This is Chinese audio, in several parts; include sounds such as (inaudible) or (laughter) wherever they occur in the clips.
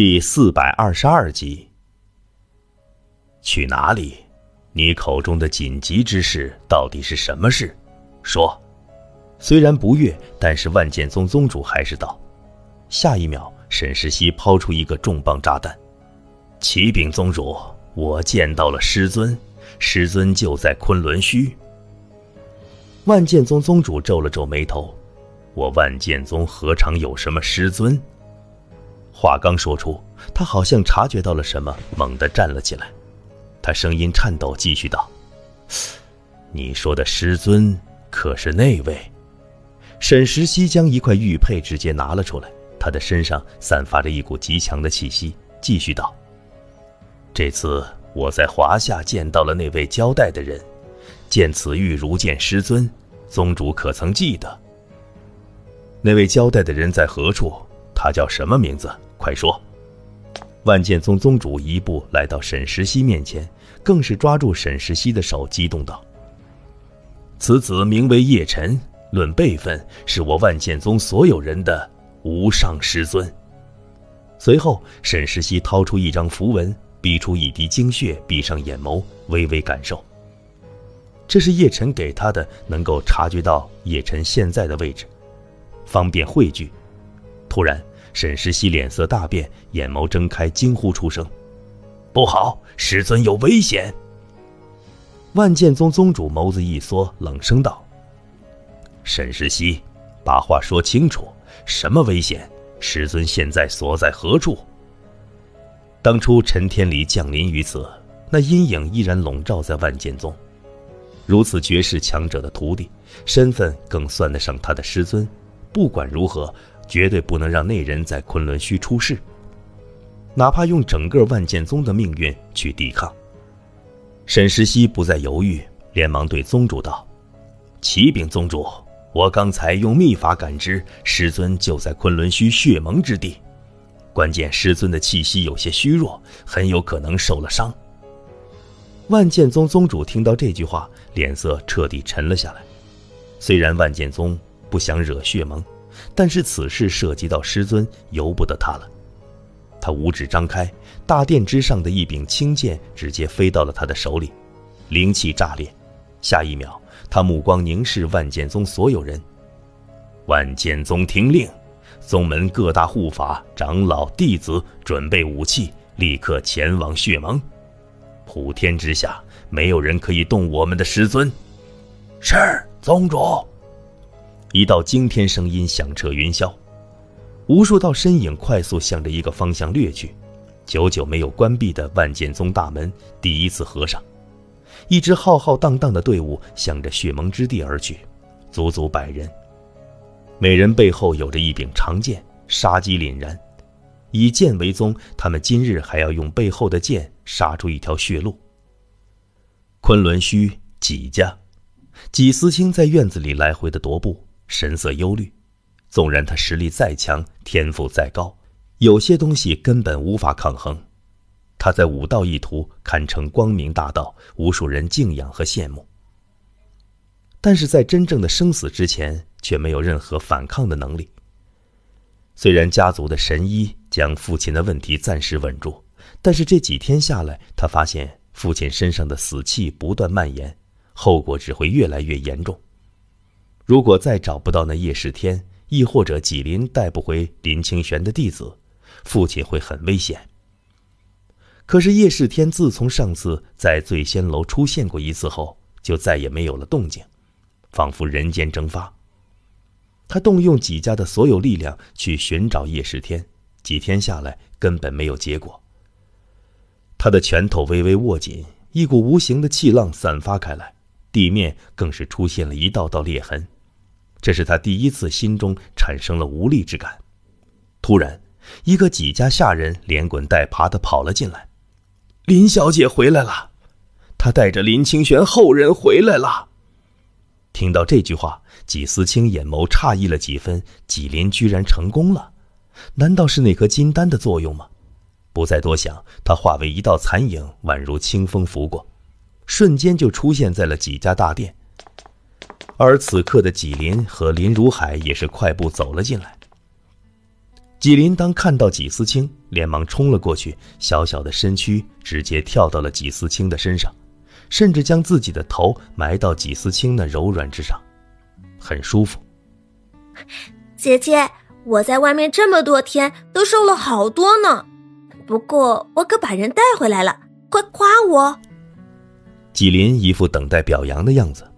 第四百二十二集。去哪里？你口中的紧急之事到底是什么事？说。虽然不悦，但是万剑宗宗主还是道。下一秒，沈石溪抛出一个重磅炸弹：“启禀宗主，我见到了师尊，师尊就在昆仑虚。”万剑宗宗主皱了皱眉头：“我万剑宗何尝有什么师尊？”话刚说出，他好像察觉到了什么，猛地站了起来。他声音颤抖，继续道：“你说的师尊，可是那位？”沈石溪将一块玉佩直接拿了出来，他的身上散发着一股极强的气息，继续道：“这次我在华夏见到了那位交代的人，见此玉如见师尊，宗主可曾记得？那位交代的人在何处？他叫什么名字？快说！”万剑宗宗主一步来到沈石溪面前，更是抓住沈石溪的手，激动道：“此子名为叶晨。”论辈分，是我万剑宗所有人的无上师尊。随后，沈石溪掏出一张符文，逼出一滴精血，闭上眼眸，微微感受。这是叶晨给他的，能够察觉到叶晨现在的位置，方便汇聚。突然，沈石溪脸色大变，眼眸睁开，惊呼出声：“不好，师尊有危险！”万剑宗宗主眸子一缩，冷声道。沈石溪，把话说清楚，什么危险？师尊现在所在何处？当初陈天离降临于此，那阴影依然笼罩在万剑宗。如此绝世强者的徒弟，身份更算得上他的师尊。不管如何，绝对不能让那人在昆仑虚出事，哪怕用整个万剑宗的命运去抵抗。沈石溪不再犹豫，连忙对宗主道：“启禀宗主。”我刚才用秘法感知，师尊就在昆仑虚血盟之地。关键师尊的气息有些虚弱，很有可能受了伤。万剑宗宗主听到这句话，脸色彻底沉了下来。虽然万剑宗不想惹血盟，但是此事涉及到师尊，由不得他了。他五指张开，大殿之上的一柄青剑直接飞到了他的手里，灵气炸裂。下一秒。他目光凝视万剑宗所有人，万剑宗听令，宗门各大护法、长老、弟子准备武器，立刻前往血盟。普天之下，没有人可以动我们的师尊。是宗主。一道惊天声音响彻云霄，无数道身影快速向着一个方向掠去。久久没有关闭的万剑宗大门第一次合上。一支浩浩荡荡的队伍向着血盟之地而去，足足百人。每人背后有着一柄长剑，杀机凛然。以剑为宗，他们今日还要用背后的剑杀出一条血路。昆仑虚几家，纪思清在院子里来回的踱步，神色忧虑。纵然他实力再强，天赋再高，有些东西根本无法抗衡。他在武道一途堪称光明大道，无数人敬仰和羡慕。但是在真正的生死之前，却没有任何反抗的能力。虽然家族的神医将父亲的问题暂时稳住，但是这几天下来，他发现父亲身上的死气不断蔓延，后果只会越来越严重。如果再找不到那叶世天，亦或者纪林带不回林清玄的弟子，父亲会很危险。可是叶世天自从上次在醉仙楼出现过一次后，就再也没有了动静，仿佛人间蒸发。他动用几家的所有力量去寻找叶世天，几天下来根本没有结果。他的拳头微微握紧，一股无形的气浪散发开来，地面更是出现了一道道裂痕。这是他第一次心中产生了无力之感。突然，一个几家下人连滚带爬的跑了进来。林小姐回来了，她带着林清玄后人回来了。听到这句话，纪思清眼眸诧异了几分。纪林居然成功了，难道是那颗金丹的作用吗？不再多想，他化为一道残影，宛如清风拂过，瞬间就出现在了纪家大殿。而此刻的纪林和林如海也是快步走了进来。纪林当看到纪思清，连忙冲了过去，小小的身躯直接跳到了纪思清的身上，甚至将自己的头埋到纪思清那柔软之上，很舒服。姐姐，我在外面这么多天都瘦了好多呢，不过我可把人带回来了，快夸我！纪林一副等待表扬的样子，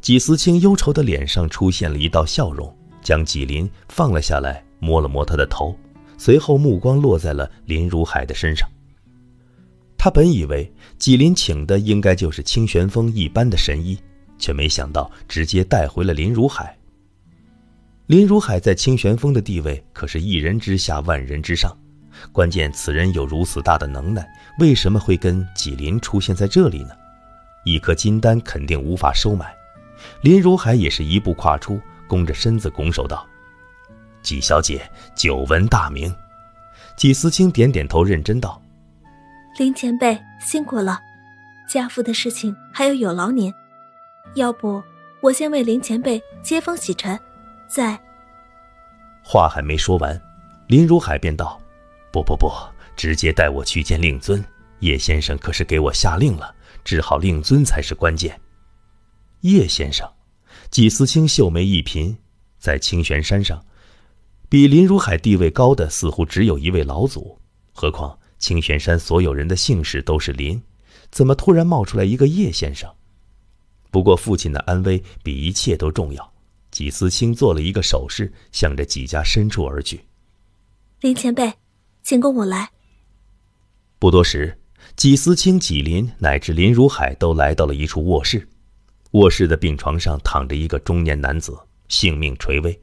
纪思清忧愁的脸上出现了一道笑容，将纪林放了下来。摸了摸他的头，随后目光落在了林如海的身上。他本以为纪林请的应该就是清玄峰一般的神医，却没想到直接带回了林如海。林如海在清玄峰的地位可是一人之下万人之上，关键此人有如此大的能耐，为什么会跟纪林出现在这里呢？一颗金丹肯定无法收买。林如海也是一步跨出，弓着身子拱手道。纪小姐久闻大名，纪思清点点头，认真道：“林前辈辛苦了，家父的事情还要有劳您。要不我先为林前辈接风洗尘，再……”话还没说完，林如海便道：“不不不，直接带我去见令尊。叶先生可是给我下令了，治好令尊才是关键。”叶先生，季思清秀眉一颦，在清玄山上。比林如海地位高的似乎只有一位老祖，何况清玄山所有人的姓氏都是林，怎么突然冒出来一个叶先生？不过父亲的安危比一切都重要。季思清做了一个手势，向着纪家深处而去。林前辈，请跟我来。不多时，季思清、季林乃至林如海都来到了一处卧室。卧室的病床上躺着一个中年男子，性命垂危。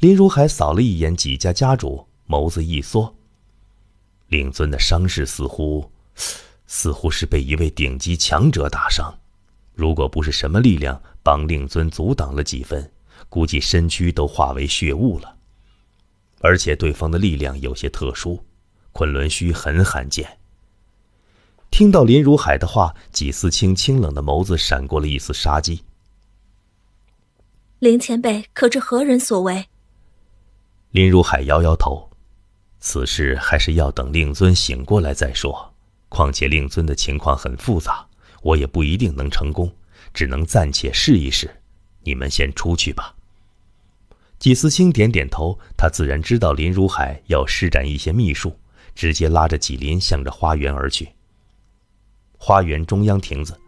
林如海扫了一眼几家家主，眸子一缩。令尊的伤势似乎，似乎是被一位顶级强者打伤。如果不是什么力量帮令尊阻挡了几分，估计身躯都化为血雾了。而且对方的力量有些特殊，昆仑虚很罕见。听到林如海的话，纪思清清冷的眸子闪过了一丝杀机。林前辈可知何人所为？林如海摇摇头，此事还是要等令尊醒过来再说。况且令尊的情况很复杂，我也不一定能成功，只能暂且试一试。你们先出去吧。纪思清点点头，他自然知道林如海要施展一些秘术，直接拉着纪林向着花园而去。花园中央亭子，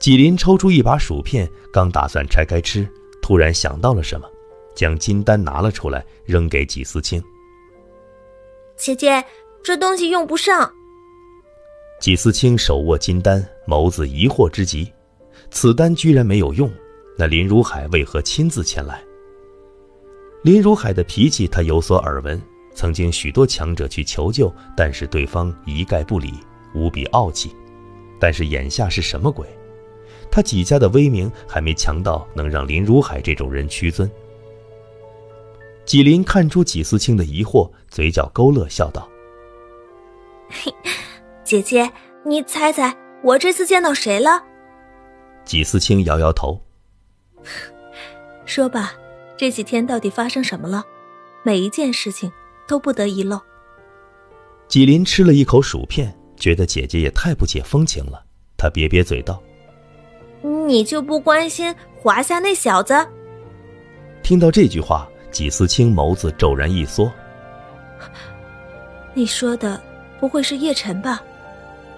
纪林抽出一把薯片，刚打算拆开吃，突然想到了什么。将金丹拿了出来，扔给纪思清。姐姐，这东西用不上。纪思清手握金丹，眸子疑惑之极：此丹居然没有用，那林如海为何亲自前来？林如海的脾气他有所耳闻，曾经许多强者去求救，但是对方一概不理，无比傲气。但是眼下是什么鬼？他几家的威名还没强到能让林如海这种人屈尊。纪林看出纪思清的疑惑，嘴角勾勒，笑道：“ (laughs) 姐姐，你猜猜我这次见到谁了？”纪思清摇摇头：“说吧，这几天到底发生什么了？每一件事情都不得遗漏。”纪林吃了一口薯片，觉得姐姐也太不解风情了，他瘪瘪嘴道：“你就不关心华夏那小子？”听到这句话。纪思清眸子骤然一缩。你说的不会是叶晨吧？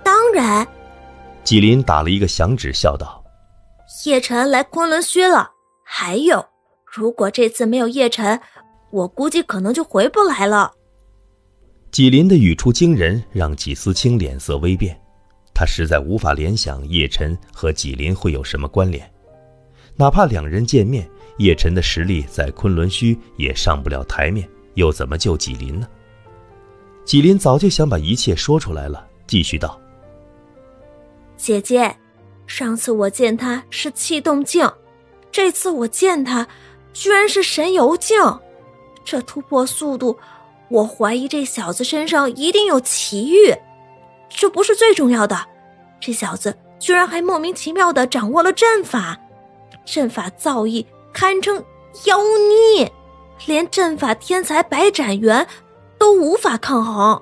当然。纪林打了一个响指，笑道：“叶晨来昆仑虚了。还有，如果这次没有叶晨，我估计可能就回不来了。”纪林的语出惊人，让纪思清脸色微变。他实在无法联想叶晨和纪林会有什么关联，哪怕两人见面。叶晨的实力在昆仑虚也上不了台面，又怎么救纪林呢？纪林早就想把一切说出来了，继续道：“姐姐，上次我见他是气动境，这次我见他居然是神游境，这突破速度，我怀疑这小子身上一定有奇遇。这不是最重要的，这小子居然还莫名其妙的掌握了阵法，阵法造诣。堪称妖孽，连阵法天才白展元都无法抗衡。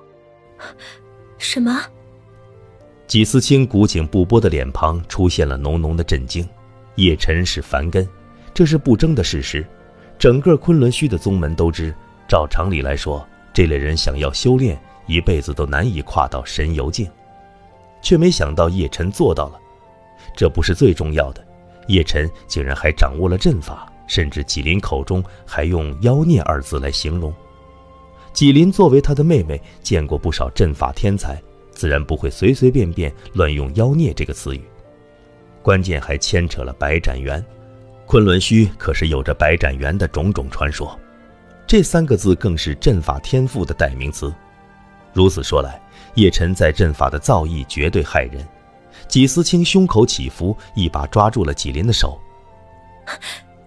什么？纪思清古井不波的脸庞出现了浓浓的震惊。叶晨是凡根，这是不争的事实。整个昆仑虚的宗门都知，照常理来说，这类人想要修炼，一辈子都难以跨到神游境。却没想到叶辰做到了。这不是最重要的，叶辰竟然还掌握了阵法，甚至纪林口中还用“妖孽”二字来形容。纪林作为他的妹妹，见过不少阵法天才，自然不会随随便便乱用“妖孽”这个词语。关键还牵扯了白展元，昆仑虚可是有着白展元的种种传说，这三个字更是阵法天赋的代名词。如此说来，叶晨在阵法的造诣绝对骇人。纪思清胸口起伏，一把抓住了纪林的手。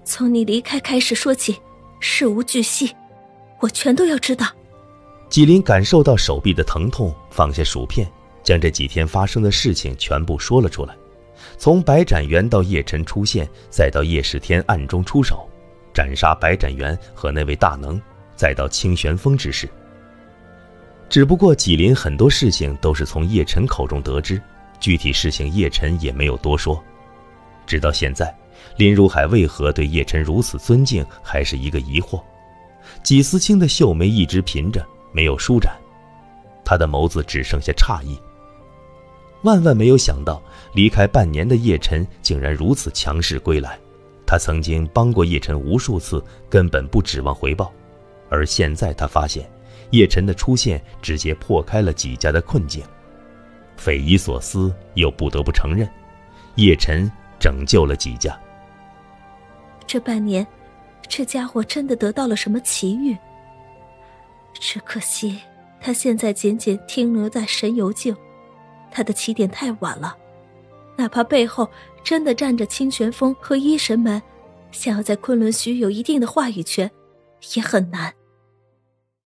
从你离开开始说起，事无巨细，我全都要知道。纪林感受到手臂的疼痛，放下薯片，将这几天发生的事情全部说了出来。从白展元到叶晨出现，再到叶世天暗中出手，斩杀白展元和那位大能，再到清玄风之事。只不过纪林很多事情都是从叶辰口中得知，具体事情叶辰也没有多说。直到现在，林如海为何对叶辰如此尊敬，还是一个疑惑。纪思清的秀眉一直颦着。没有舒展，他的眸子只剩下诧异。万万没有想到，离开半年的叶辰竟然如此强势归来。他曾经帮过叶晨无数次，根本不指望回报。而现在他发现，叶晨的出现直接破开了几家的困境。匪夷所思，又不得不承认，叶晨拯救了几家。这半年，这家伙真的得到了什么奇遇？只可惜，他现在仅仅停留在神游境，他的起点太晚了。哪怕背后真的占着清泉峰和医神门，想要在昆仑虚有一定的话语权，也很难。